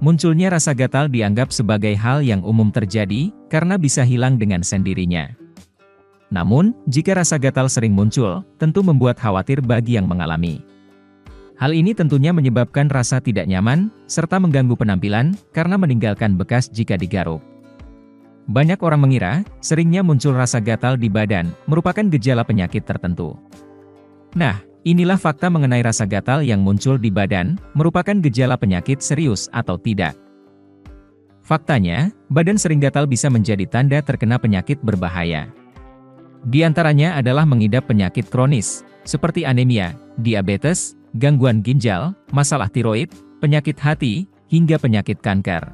Munculnya rasa gatal dianggap sebagai hal yang umum terjadi, karena bisa hilang dengan sendirinya. Namun, jika rasa gatal sering muncul, tentu membuat khawatir bagi yang mengalami. Hal ini tentunya menyebabkan rasa tidak nyaman, serta mengganggu penampilan, karena meninggalkan bekas jika digaruk. Banyak orang mengira, seringnya muncul rasa gatal di badan, merupakan gejala penyakit tertentu. Nah, Inilah fakta mengenai rasa gatal yang muncul di badan, merupakan gejala penyakit serius atau tidak. Faktanya, badan sering gatal bisa menjadi tanda terkena penyakit berbahaya. Di antaranya adalah mengidap penyakit kronis, seperti anemia, diabetes, gangguan ginjal, masalah tiroid, penyakit hati, hingga penyakit kanker.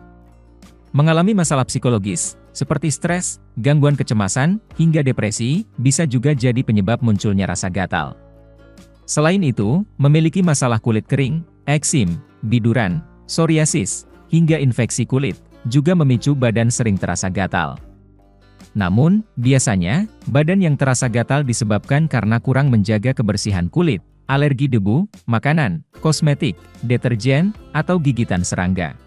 Mengalami masalah psikologis, seperti stres, gangguan kecemasan, hingga depresi, bisa juga jadi penyebab munculnya rasa gatal. Selain itu, memiliki masalah kulit kering, eksim, biduran, psoriasis, hingga infeksi kulit, juga memicu badan sering terasa gatal. Namun, biasanya, badan yang terasa gatal disebabkan karena kurang menjaga kebersihan kulit, alergi debu, makanan, kosmetik, deterjen, atau gigitan serangga.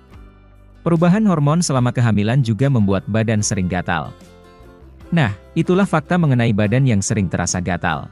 Perubahan hormon selama kehamilan juga membuat badan sering gatal. Nah, itulah fakta mengenai badan yang sering terasa gatal.